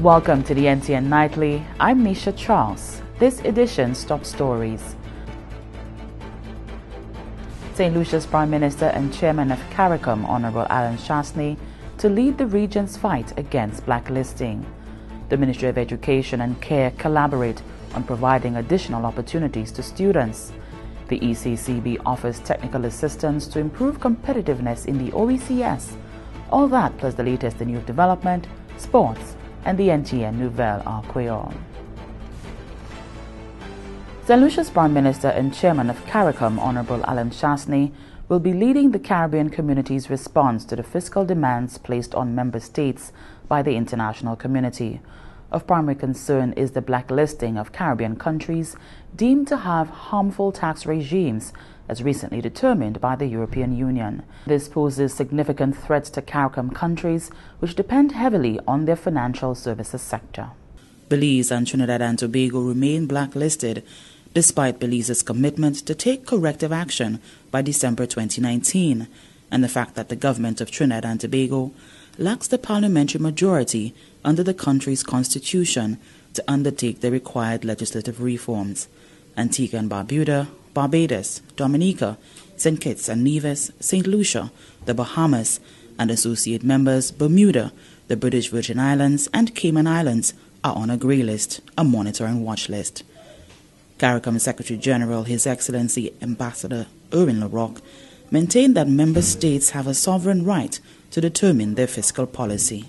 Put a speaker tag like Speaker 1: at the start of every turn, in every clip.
Speaker 1: Welcome to the NTN Nightly. I'm Nisha Charles. This edition's top stories. St. Lucia's Prime Minister and Chairman of CARICOM, Honorable Allen Chastanet, to lead the region's fight against blacklisting. The Ministry of Education and CARE collaborate on providing additional opportunities to students. The ECCB offers technical assistance to improve competitiveness in the OECS. All that plus the latest in youth development, sports, and the NTN Nouvelle Creole. St. Lucia's Prime Minister and Chairman of CARICOM, Honorable Allen Chastanet, will be leading the Caribbean community's response to the fiscal demands placed on member states by the international community. Of primary concern is the blacklisting of Caribbean countries deemed to have harmful tax regimes as recently determined by the European Union. This poses significant threats to CARICOM countries which depend heavily on their financial services sector. Belize and Trinidad and Tobago remain blacklisted despite Belize's commitment to take corrective action by December 2019 and the fact that the government of Trinidad and Tobago lacks the parliamentary majority under the country's constitution to undertake the required legislative reforms. Antigua and Barbuda, Barbados, Dominica, St. Kitts and Nevis, St. Lucia, the Bahamas, and associate members Bermuda, the British Virgin Islands, and Cayman Islands are on a grey list, a monitoring watch list. CARICOM Secretary General, His Excellency Ambassador Irwin LaRocque, maintained that member states have a sovereign right to determine their fiscal policy.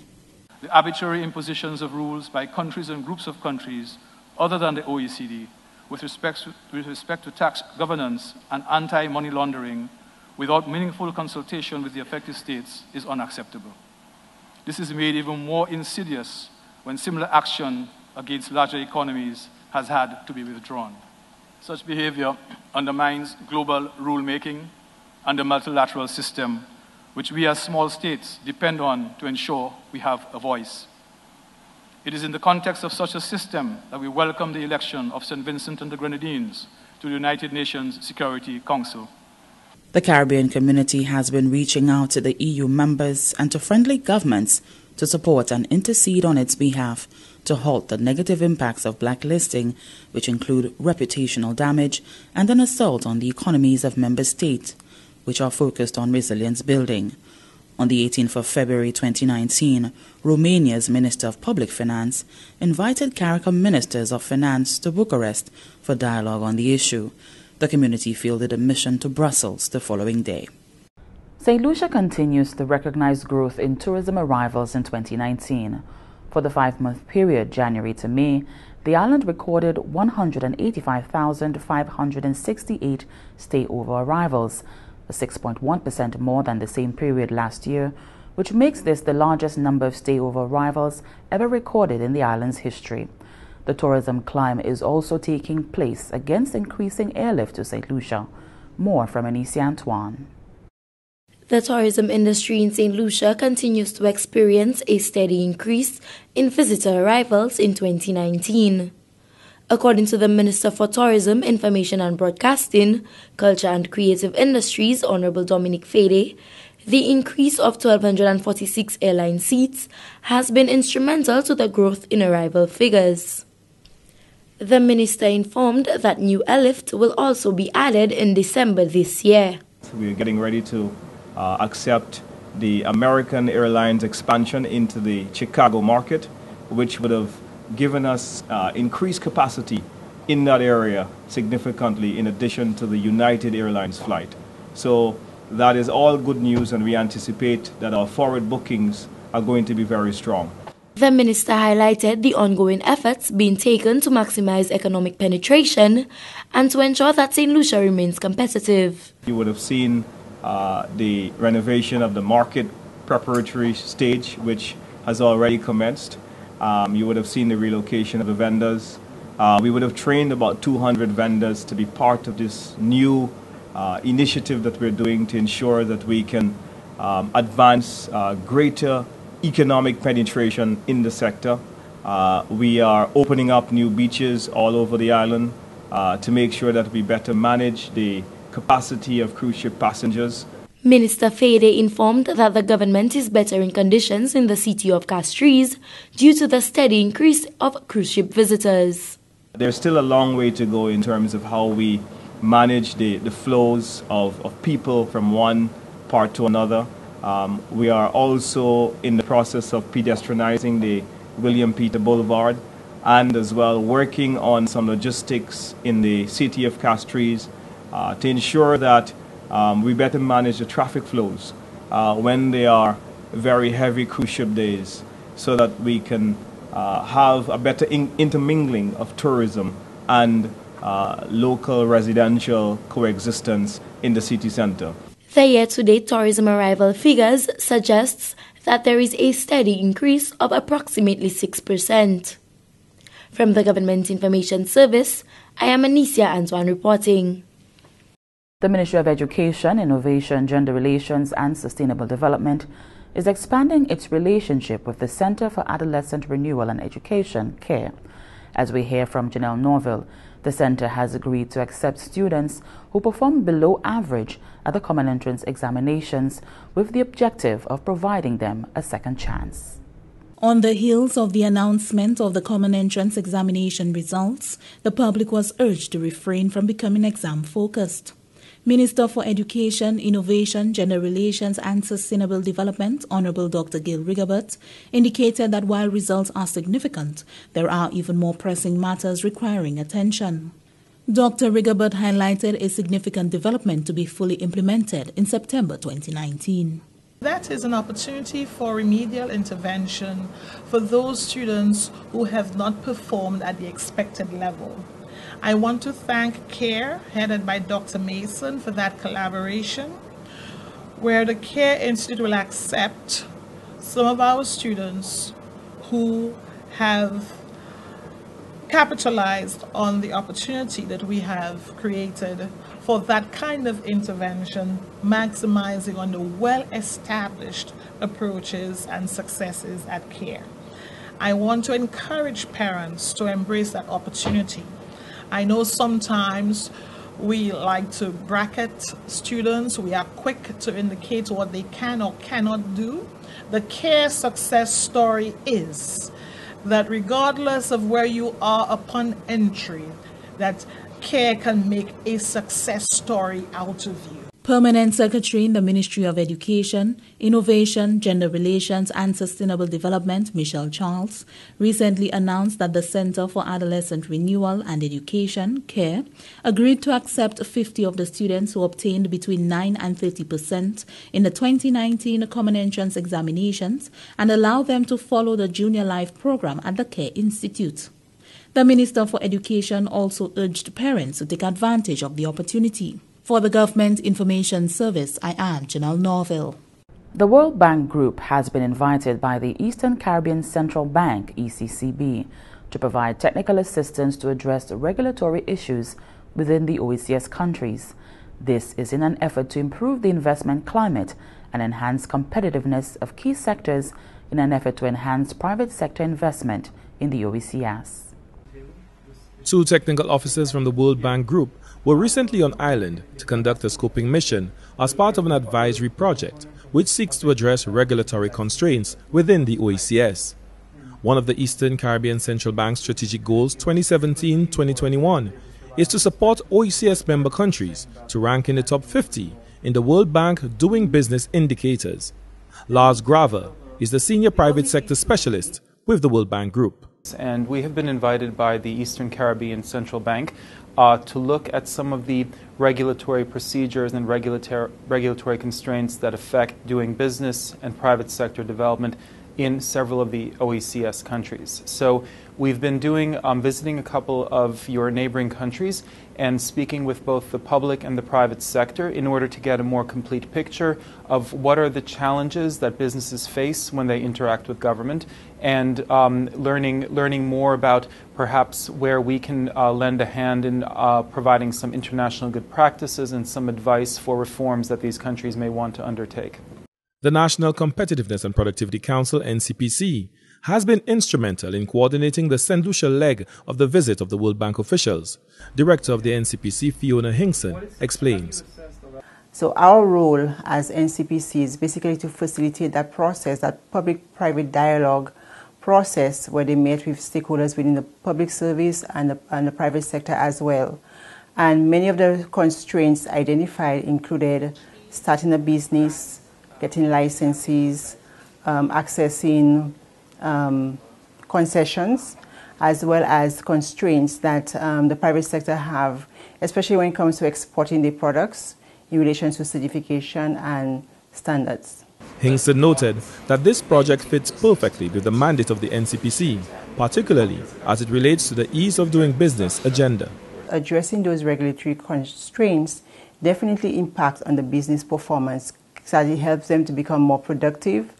Speaker 2: The arbitrary impositions of rules by countries and groups of countries other than the OECD with respect to, with respect to tax governance and anti money laundering without meaningful consultation with the affected states is unacceptable. This is made even more insidious when similar action against larger economies has had to be withdrawn. Such behavior undermines global rulemaking and the multilateral system which we as small states depend on to ensure we have a voice. It is in the context of such a system that we welcome the election of St. Vincent and the Grenadines to the United Nations Security Council.
Speaker 1: The Caribbean community has been reaching out to the EU members and to friendly governments to support and intercede on its behalf to halt the negative impacts of blacklisting, which include reputational damage and an assault on the economies of member states which are focused on resilience building. On the 18th of February 2019, Romania's Minister of Public Finance invited CARICOM ministers of finance to Bucharest for dialogue on the issue. The community fielded a mission to Brussels the following day. St. Lucia continues to recognize growth in tourism arrivals in 2019. For the five month period, January to May, the island recorded 185,568 stay over arrivals, 6.1% more than the same period last year, which makes this the largest number of stayover arrivals ever recorded in the island's history. The tourism climb is also taking place against increasing airlift to St. Lucia. More from Anicia Antoine.
Speaker 3: The tourism industry in St. Lucia continues to experience a steady increase in visitor arrivals in 2019. According to the Minister for Tourism, Information and Broadcasting, Culture and Creative Industries, Honorable Dominic Fedee, the increase of 1,246 airline seats has been instrumental to the growth in arrival figures. The minister informed that new airlift will also be added in December this year.
Speaker 4: We're getting ready to uh, accept the American Airlines expansion into the Chicago market, which would have given us uh, increased capacity in that area significantly in addition to the United Airlines flight. So that is all good news, and we anticipate that our forward bookings are going to be very strong.
Speaker 3: The minister highlighted the ongoing efforts being taken to maximize economic penetration and to ensure that St. Lucia remains competitive.
Speaker 4: You would have seen uh, the renovation of the market preparatory stage, which has already commenced. Um, you would have seen the relocation of the vendors. Uh, we would have trained about 200 vendors to be part of this new uh, initiative that we're doing to ensure that we can um, advance uh, greater economic penetration in the sector. Uh, we are opening up new beaches all over the island uh, to make sure that we better manage the capacity of cruise ship passengers
Speaker 3: Minister Fedee informed that the government is bettering conditions in the city of Castries due to the steady increase of cruise ship visitors.
Speaker 4: There's still a long way to go in terms of how we manage the, the flows of, of people from one part to another. Um, we are also in the process of pedestrianizing the William Peter Boulevard and as well working on some logistics in the city of Castries uh, to ensure that um, we better manage the traffic flows uh, when they are very heavy cruise ship days so that we can uh, have a better in- intermingling of tourism and uh, local residential coexistence in the city center.
Speaker 3: The year-to-date tourism arrival figures suggests that there is a steady increase of approximately 6%. From the Government Information Service, I am Anicia Antoine reporting.
Speaker 1: The Ministry of Education, Innovation, Gender Relations and Sustainable Development is expanding its relationship with the Center for Adolescent Renewal and Education, CARE. As we hear from Janelle Norville, the center has agreed to accept students who perform below average at the Common Entrance examinations with the objective of providing them a second chance.
Speaker 5: On the heels of the announcement of the Common Entrance examination results, the public was urged to refrain from becoming exam focused. Minister for Education, Innovation, Gender Relations and Sustainable Development, Honorable Dr. Gale Rigobert, indicated that while results are significant, there are even more pressing matters requiring attention. Dr. Rigobert highlighted a significant development to be fully implemented in September 2019.
Speaker 6: That is an opportunity for remedial intervention for those students who have not performed at the expected level. I want to thank CARE, headed by Dr. Mason, for that collaboration, where the CARE Institute will accept some of our students who have capitalized on the opportunity that we have created for that kind of intervention, maximizing on the well-established approaches and successes at CARE. I want to encourage parents to embrace that opportunity I know sometimes we like to bracket students. We are quick to indicate what they can or cannot do. The CARE success story is that regardless of where you are upon entry, that CARE can make a success story out of you.
Speaker 5: Permanent Secretary in the Ministry of Education, Innovation, Gender Relations and Sustainable Development, Michelle Charles, recently announced that the Center for Adolescent Renewal and Education, CARE, agreed to accept 50 of the students who obtained between 9 and 30 percent in the 2019 Common Entrance examinations and allow them to follow the Junior Life program at the CARE Institute. The Minister for Education also urged parents to take advantage of the opportunity. For the Government Information Service, I am Janelle Norville.
Speaker 1: The World Bank Group has been invited by the Eastern Caribbean Central Bank, ECCB, to provide technical assistance to address regulatory issues within the OECS countries. This is in an effort to improve the investment climate and enhance competitiveness of key sectors in an effort to enhance private sector investment in the OECS.
Speaker 7: Two technical officers from the World Bank Group were recently on island to conduct a scoping mission as part of an advisory project which seeks to address regulatory constraints within the OECS. One of the Eastern Caribbean Central Bank's strategic goals 2017 2021 is to support OECS member countries to rank in the top 50 in the World Bank Doing Business indicators. Lars Graver is the senior private sector specialist with the World Bank Group.
Speaker 8: And we have been invited by the Eastern Caribbean Central Bank uh, to look at some of the regulatory procedures and regulatory, regulatory constraints that affect doing business and private sector development in several of the OECS countries. So we've been doing um, visiting a couple of your neighboring countries and speaking with both the public and the private sector in order to get a more complete picture of what are the challenges that businesses face when they interact with government and um, learning, learning more about perhaps where we can uh, lend a hand in uh, providing some international good practices and some advice for reforms that these countries may want to undertake.
Speaker 7: The National Competitiveness and Productivity Council, NCPC, has been instrumental in coordinating the St. Lucia leg of the visit of the World Bank officials. Director of the NCPC, Fiona Hinkson, explains.
Speaker 9: So our role as NCPC is basically to facilitate that process, that public-private dialogue process where they meet with stakeholders within the public service and the, and the private sector as well. And many of the constraints identified included starting a business, getting licenses, um, accessing um, concessions, as well as constraints that um, the private sector have, especially when it comes to exporting their products in relation to certification and standards.
Speaker 7: Hinkson noted that this project fits perfectly with the mandate of the NCPC, particularly as it relates to the ease of doing business agenda.
Speaker 9: Addressing those regulatory constraints definitely impacts on the business performance because it helps them to become more productive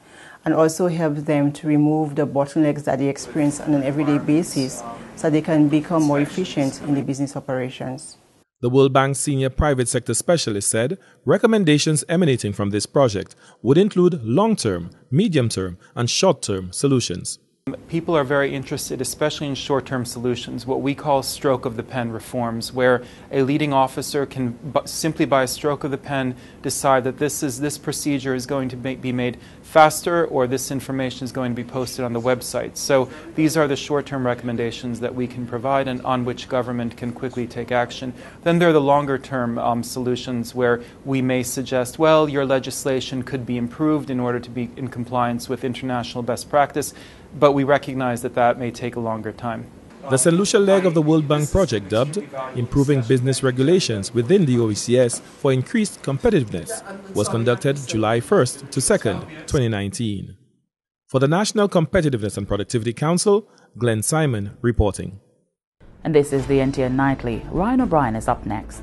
Speaker 9: and also help them to remove the bottlenecks that they experience on an everyday basis so they can become more efficient in the business operations.
Speaker 7: The World Bank senior private sector specialist said recommendations emanating from this project would include long term, medium term, and short term solutions.
Speaker 8: People are very interested, especially in short term solutions, what we call stroke of the pen reforms, where a leading officer can simply by a stroke of the pen decide that this, is, this procedure is going to be made faster or this information is going to be posted on the website. So these are the short term recommendations that we can provide and on which government can quickly take action. Then there are the longer term um, solutions where we may suggest, well, your legislation could be improved in order to be in compliance with international best practice but we recognize that that may take a longer time.
Speaker 7: The St. Lucia leg of the World Bank project, dubbed Improving Business Regulations within the OECS for Increased Competitiveness, was conducted July 1st to 2nd, 2019. For the National Competitiveness and Productivity Council, Glenn Simon reporting.
Speaker 1: And this is the NTN Nightly. Ryan O'Brien is up next.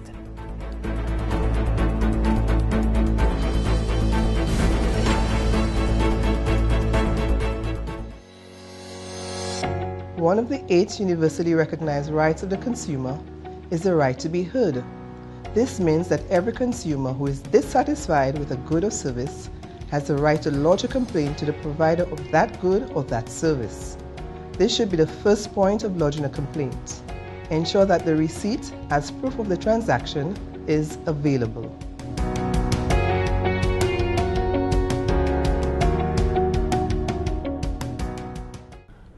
Speaker 10: One of the eight universally recognized rights of the consumer is the right to be heard. This means that every consumer who is dissatisfied with a good or service has the right to lodge a complaint to the provider of that good or that service. This should be the first point of lodging a complaint. Ensure that the receipt as proof of the transaction is available.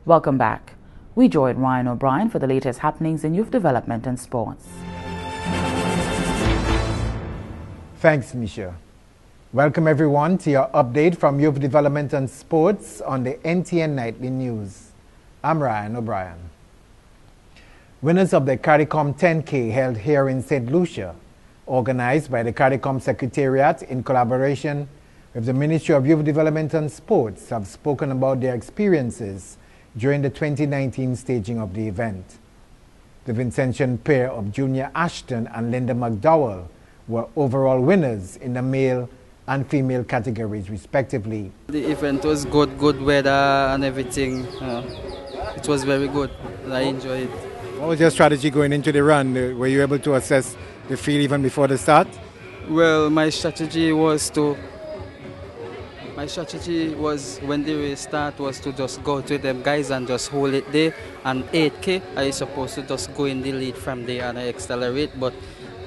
Speaker 1: Welcome back. We join Ryan O'Brien for the latest happenings in youth development and sports.
Speaker 11: Thanks, Nisha. Welcome everyone to your update from Youth Development and Sports on the NTN Nightly News. I'm Ryan O'Brien. Winners of the CARICOM 10K held here in St. Lucia, organized by the CARICOM Secretariat in collaboration with the Ministry of Youth Development and Sports, have spoken about their experiences during the 2019 staging of the event. The Vincentian pair of Junior Ashton and Linda McDowell were overall winners in the male and female categories, respectively.
Speaker 12: The event was good, good weather and everything. Uh, it was very good. I enjoyed it.
Speaker 11: What was your strategy going into the run? Were you able to assess the field even before the start?
Speaker 12: Well, my strategy was to my strategy was when they race start was to just go to them guys and just hold it there. And 8K, I supposed to just go in the lead from there and I accelerate. But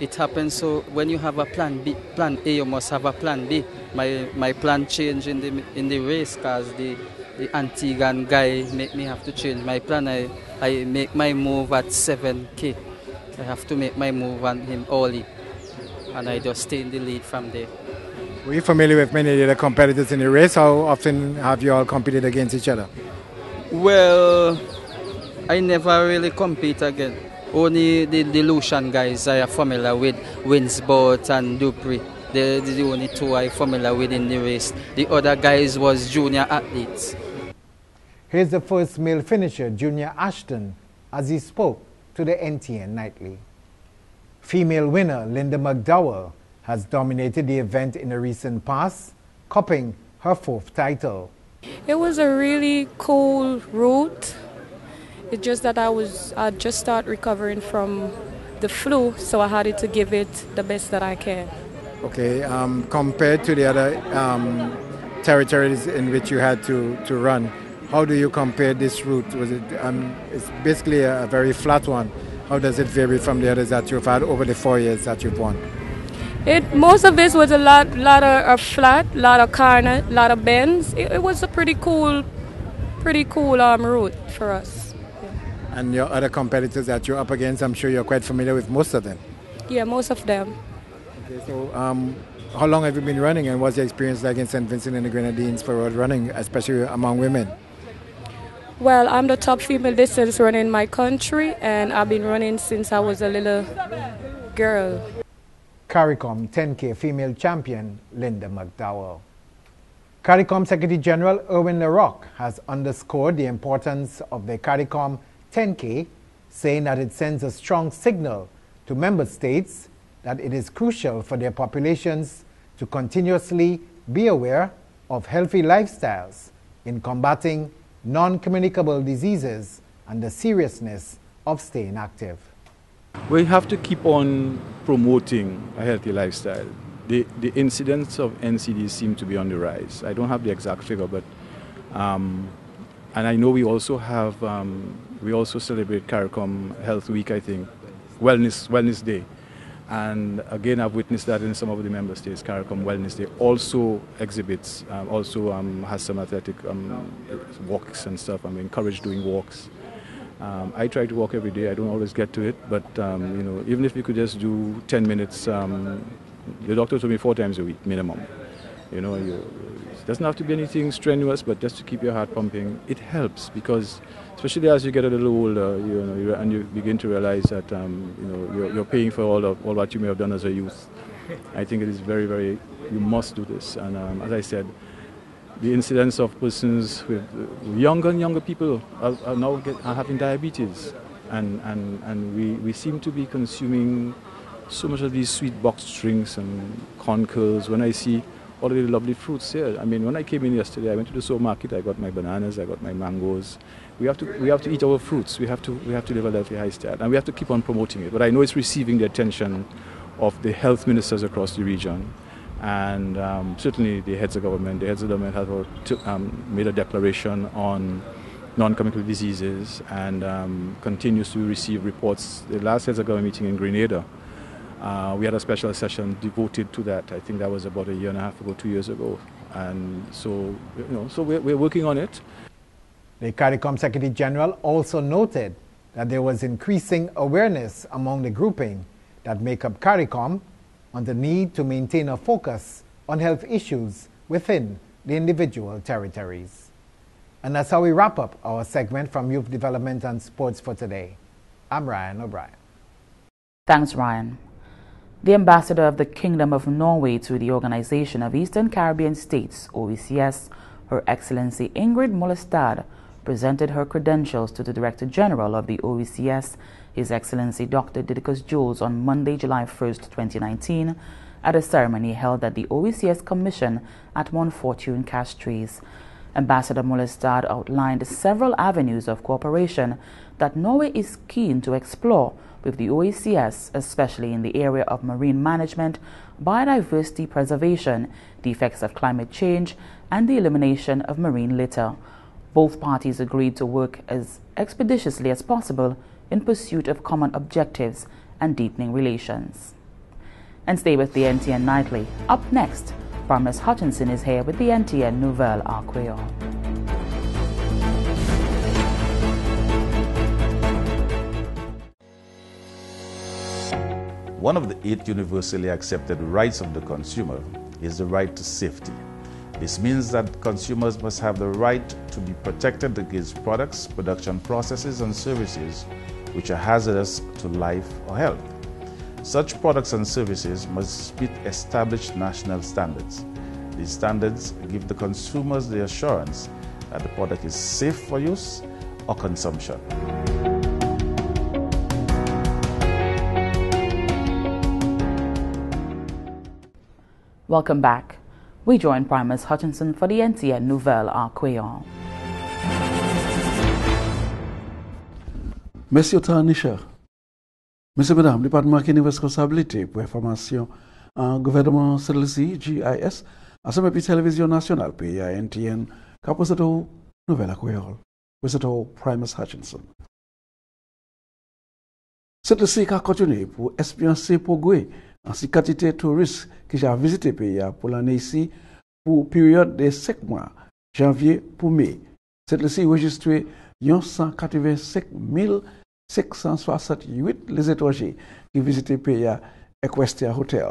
Speaker 12: it happens so when you have a plan B, plan A, you must have a plan B. My my plan changed in the in the race because the the Antiguan guy make me have to change my plan. I I make my move at 7K. I have to make my move on him early, and I just stay in the lead from there.
Speaker 11: Were you familiar with many of the other competitors in the race? How often have you all competed against each other?
Speaker 12: Well, I never really compete again. Only the, the Lucian guys I am familiar with, Winsbot and Dupree. They're the only two I am familiar with in the race. The other guys was junior athletes.
Speaker 11: Here's the first male finisher, Junior Ashton, as he spoke to the NTN Nightly. Female winner, Linda McDowell, has dominated the event in the recent past, copying her fourth title.
Speaker 13: It was a really cool route. It's just that I was I just start recovering from the flu, so I had to give it the best that I can.
Speaker 11: Okay, um, compared to the other um, territories in which you had to, to run, how do you compare this route? Was it um, it's basically a, a very flat one. How does it vary from the others that you've had over the four years that you've won?
Speaker 13: It most of this was a lot, lot of, of flat, lot of corner, lot of bends. It, it, was a pretty cool, pretty cool um, route for us.
Speaker 11: Yeah. And your other competitors that you're up against, I'm sure you're quite familiar with most of them.
Speaker 13: Yeah, most of them.
Speaker 11: Okay, so um, how long have you been running, and what's your experience like in St. Vincent and the Grenadines for road running, especially among women?
Speaker 13: Well, I'm the top female distance runner in my country, and I've been running since I was a little girl.
Speaker 11: CARICOM 10K female champion Linda McDowell. CARICOM Secretary General Irwin LaRocque has underscored the importance of the CARICOM 10K, saying that it sends a strong signal to member states that it is crucial for their populations to continuously be aware of healthy lifestyles in combating non communicable diseases and the seriousness of staying active.
Speaker 14: We have to keep on promoting a healthy lifestyle. The, the incidence of NCDs seem to be on the rise. I don't have the exact figure, but um, and I know we also have um, we also celebrate CARICOM Health Week, I think, Wellness Wellness Day. And again, I've witnessed that in some of the member states. CARICOM Wellness Day also exhibits, um, also um, has some athletic um, walks and stuff. I'm encouraged doing walks. Um, I try to walk every day. I don't always get to it, but um, you know, even if you could just do 10 minutes, um, the doctor told me four times a week minimum. You know, you, it doesn't have to be anything strenuous, but just to keep your heart pumping, it helps because especially as you get a little older, you know, and you begin to realize that um, you know you're, you're, paying for all of all what you may have done as a youth. I think it is very, very. You must do this, and um, as I said, the incidence of persons with younger and younger people are, are now get, are having diabetes, and and and we, we seem to be consuming so much of these sweet boxed drinks and corn curls. When I see all the lovely fruits here, I mean, when I came in yesterday, I went to the supermarket. I got my bananas, I got my mangoes we have to we have to eat our fruits. We have to we have to live a healthy lifestyle, and we have to keep on promoting it. But I know it's receiving the attention of the health ministers across the region, and um, certainly the heads of government. The heads of government have um, made a declaration on non-communicable diseases and um, continues to receive reports. The last heads of government meeting in Grenada. Uh, we had a special session devoted to that. I think that was about a year and a half ago, two years ago, and so you know, so we're, we're working on it.
Speaker 11: The CARICOM Secretary General also noted that there was increasing awareness among the grouping that make up CARICOM on the need to maintain a focus on health issues within the individual territories. And that's how we wrap up our segment from Youth Development and Sports for today. I'm Ryan O'Brien.
Speaker 1: Thanks, Ryan. The ambassador of the Kingdom of Norway to the Organization of Eastern Caribbean States, OECS, Her Excellency Ingrid Mollestad, presented her credentials to the Director General of the OECS, His Excellency Dr. Didacus Jules, on Monday, July 1, 2019, at a ceremony held at the OECS Commission at Morne Fortune Castries. Ambassador Mollestad outlined several avenues of cooperation that Norway is keen to explore with the OECS, especially in the area of marine management, biodiversity preservation, the effects of climate change, and the elimination of marine litter. Both parties agreed to work as expeditiously as possible in pursuit of common objectives and deepening relations. And stay with the NTN Nightly. Up next, Primus Hutchinson is here with the NTN Nouvelle Arqueon.
Speaker 15: One of the eight universally accepted rights of the consumer is the right to safety. This means that consumers must have the right to be protected against products, production processes, and services which are hazardous to life or health. Such products and services must meet established national standards. These standards give the consumers the assurance that the product is safe for use or consumption.
Speaker 1: Welcome back. We join Primus Hutchinson for the NTN Nouvelle
Speaker 16: Monsieur Tanisher, Monsieur Madame, le département qui a une responsabilité pour information en gouvernement celle-ci, GIS, à ce moment télévision nationale, PINTN, Capozato, Nouvelle Aquarelle, Capozato, Primus Hutchinson. Celle-ci a continué pour espionner Pogoué, ainsi qu'à touristes qui ont visité le pays pour l'année ici, pour une période de 5 mois, janvier pour mai. Celle-ci a enregistré 185 000 568 les étrangers qui visitaient PIA Equestria Hotel.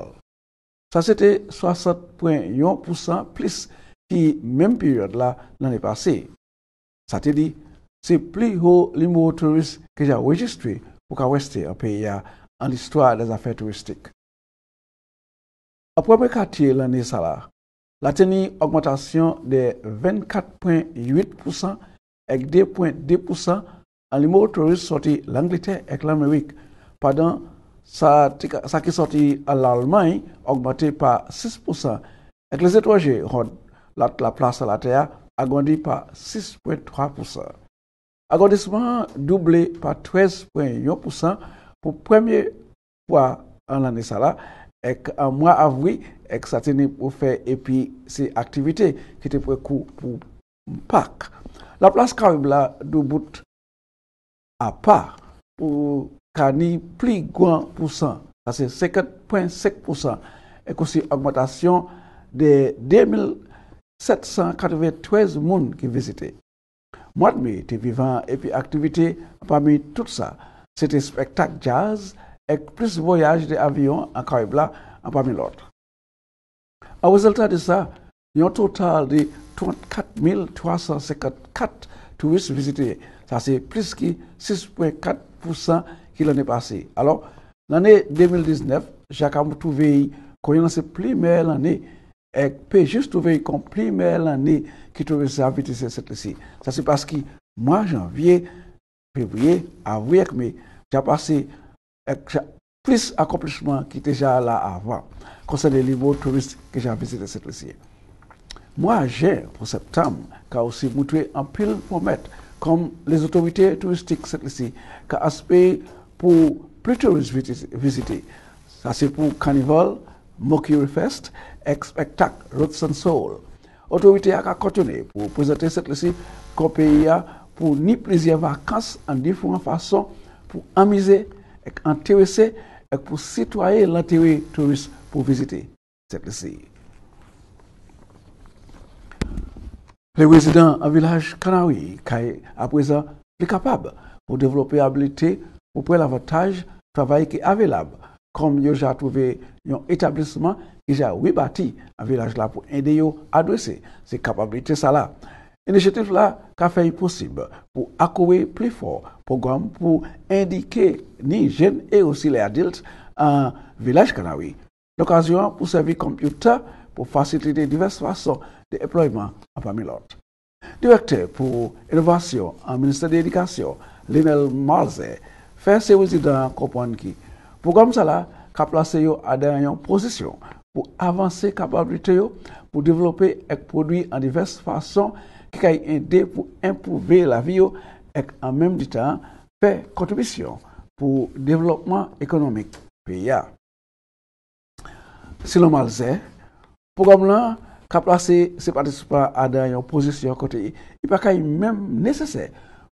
Speaker 16: Ça, c'était 60,1% plus qui, même période là, l'année passée. Ça te dit, c'est plus haut le niveau touriste que j'ai enregistré pour qu'à rester en pays en l'histoire des affaires touristiques. Après premier quartier l'année ça là, la tenue augmentation de 24,8% avec 2,2% Alimo Tourist sorti l'Angleterre ek l'Amerik. Padan sa, tika, sa ki sorti l'Allemagne, augmente pa 6%. Ek les etwaje, la, la plas la teya, agwandi pa 6.3%. Agwandisman double pa 13.1% pou premye pwa an ane sa la, ek an mwa avwi, ek sa teni pou fe epi se aktivite ki te pou ekou pou mpak. La plas karib la dou bout a pa pou ka ni pli gwan pousan, sa se 50.5% ek osi augmentation de 2.793 moun ki vizite. Mwad mi te vivan epi aktivite pa mi tout se te spektak jazz, ek plus voyaj de avyon an Karibla an pa mi lot. A wazalta de sa, yon total de 34.354 turist vizite. Ça, c'est plus que 6,4% qui l'année passée. Alors, l'année 2019, Jacques a trouvé qu'on s'est plus mais l'année. Et peut juste trouver qu'on plus mais l'année qui trouvait sa vitesse cette ici. Ça, c'est parce que moi, janvier, février, avril, avec mai, j'ai passé avec plus accomplissement qui était déjà là avant, concernant les niveaux touristes que j'ai visité cette ici. Moi, j'ai, pour septembre, qui a aussi montré un pile pour mettre. Comme les autorités touristiques cette année, qui aspect pour plus touristes visiter. Ça, c'est pour Carnival, Mercury Fest, et spectacle Roots and Soul. Autorité a continué pour présenter cette année comme pays pour ni plaisir vacances en différentes façons pour amuser et intéresser et pour citoyer l'intérêt touriste pour visiter cette lycée. Le rezidant an vilaj Kanawi, kay apreza li kapab pou devlope abilite pou prel avataj travay ki avelab, kom yo ja trouve yon etablisman ki ja wibati an vilaj la pou ende yo adwese se kapabilite sa la. Inisiatif la ka fey posib pou akowe pli for program pou indike ni jen e osi le adilt an vilaj Kanawi. L'okasyon pou servi kompyuta pou fasilite divers fason de eployman apami lot. Direkter pou inovasyon an Minister de Edikasyon, Linel Malze, fè se wèzidan kopon ki. Program sa la, ka plase yo adan yon posisyon pou avanse kapabilite yo pou devlope ek prodwi an divers fason ki kay ende pou impouve la vi yo ek an menm di tan fè kontribisyon pou devlopman ekonomik pe ya. Silon Malze, program lan ka plase se patisipan adan yon pozisyon kote yi, yi pa ka yi menm nesesè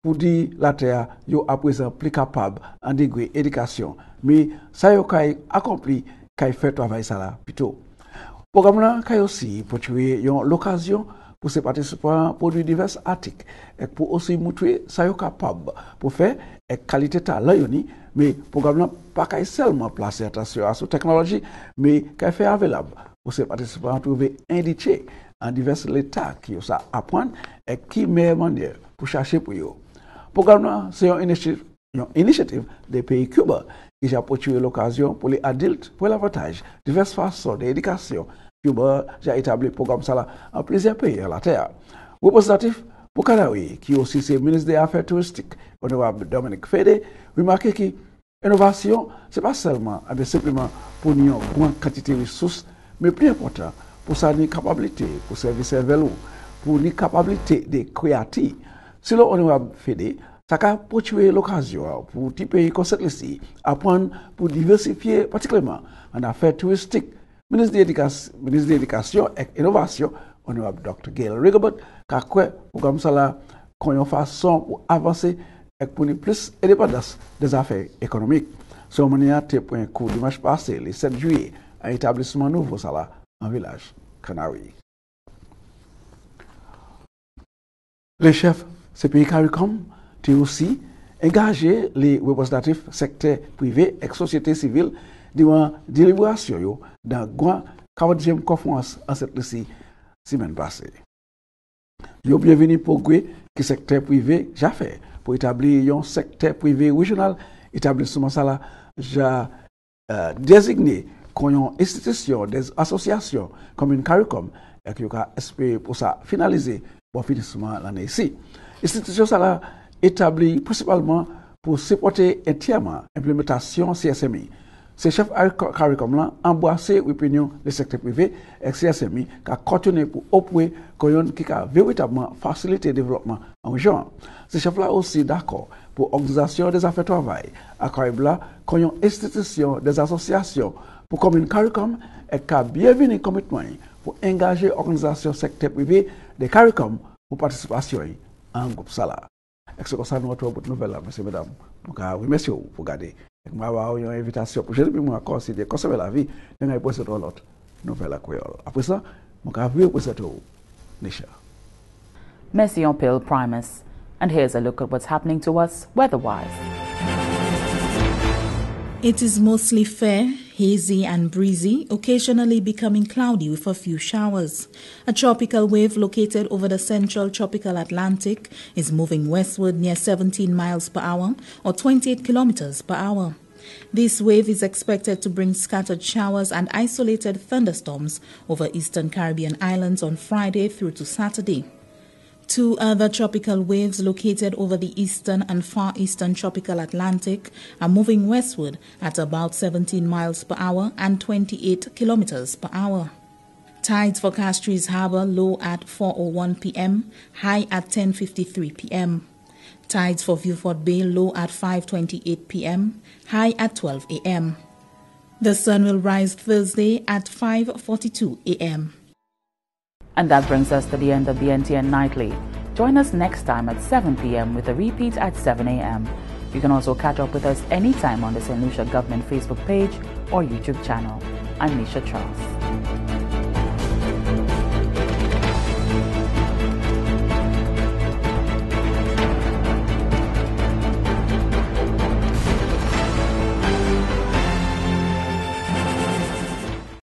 Speaker 16: pou di la teya yo aprezen pli kapab an degwe edikasyon, mi sa yo ka yi akompli ka yi fè travay sa la pito. Program nan ka yi osi pou tue yon lokasyon pou se patisipan pou di divers atik, ek pou osi moutwe sa yo kapab pou fè ek kalite ta la yoni, mi program nan pa ka yi selman plase atasyon aso teknoloji, mi ka yi fè avelab pour ces participants trouver indiqué en divers états qui ont ça apprendre et qui meilleure manière pour chercher pour eux. Programme c'est une initiative, des pays Cuba qui a apporté l'occasion pour les adultes pour l'avantage diverses façons d'éducation Cuba a établi programme ça en plusieurs pays à la Terre. Représentatif pour Kanawi, qui aussi c'est ministre des Affaires touristiques, honorable Dominique Fede, remarqué que l'innovation, ce n'est pas seulement mais simplement pour une quantité de ressources, Men pli important, pou sa ni kapabilite, pou servise velou, pou ni kapabilite de kreati. Se lo onewa fede, sa ka potue l'okasyon pou ti peyi konset lesi, apwan pou diversifiye patikleman an afer turistik. Menis de edikasyon ek inovasyon, onewa Dr. Gail Rigobert, ka kwe pou gamsa la konyon fason pou avanse ek pou ni plis edepadas des afer ekonomik. Se so, omeni a te pou en kou dimanche pase, le 7 juye, à l'établissement Nouveau Sala, en village Canary. Le chef CPI CARICOM a aussi engagé les représentatifs secteur privé et société civile dans la délibération dans la 40e conférence en cette semaine passée. Yo bienvenue pour que le secteur privé a fait pour établir un secteur privé régional établissement ça là j'ai euh, désigné quand une institution, des associations comme une CARICOM, qui a espéré pour ça finaliser pour finissement l'année ici. L'institution sera établie principalement pour supporter entièrement l'implémentation CSMI. Ce chef CARICOM a embrassé l'opinion du secteur privé et CSMI qui a continué pour opérer qui a véritablement facilité le développement en région. Ce chef-là aussi d'accord pour l'organisation des affaires de travail à Caribla, une institution des associations. Pou komin CARICOM ek ka bienveni komitmany pou engaje organizasyon sekte privé de CARICOM pou patisipasyon an goup sala. Ek se konsan nou atwa bout nouvel la, mese medam, mou ka wimesyo pou gade. Mwa waw yon evitasyon pou jene pi mwa konside konseve la vi, yon ay pwese to lot nouvel akweyol. Apre sa, mwa ka vye pwese to Nisha.
Speaker 1: Merci on Pill Primus. And here's a look at what's happening to us weather-wise.
Speaker 5: It is mostly fair, hazy and breezy, occasionally becoming cloudy with a few showers. A tropical wave located over the central tropical Atlantic is moving westward near 17 miles per hour or 28 kilometers per hour. This wave is expected to bring scattered showers and isolated thunderstorms over eastern Caribbean islands on Friday through to Saturday. Two other tropical waves located over the eastern and far eastern tropical Atlantic are moving westward at about 17 miles per hour and 28 kilometers per hour. Tides for Castries Harbor low at 4:01 p.m., high at 10:53 p.m. Tides for Vieux Fort Bay low at 5:28 p.m., high at 12 a.m. The sun will rise Thursday at 5:42 a.m.
Speaker 1: And that brings us to the end of the NTN Nightly. Join us next time at 7 p.m. with a repeat at 7 a.m. You can also catch up with us anytime on the St. Lucia Government Facebook page or YouTube channel. I'm Nisha Charles.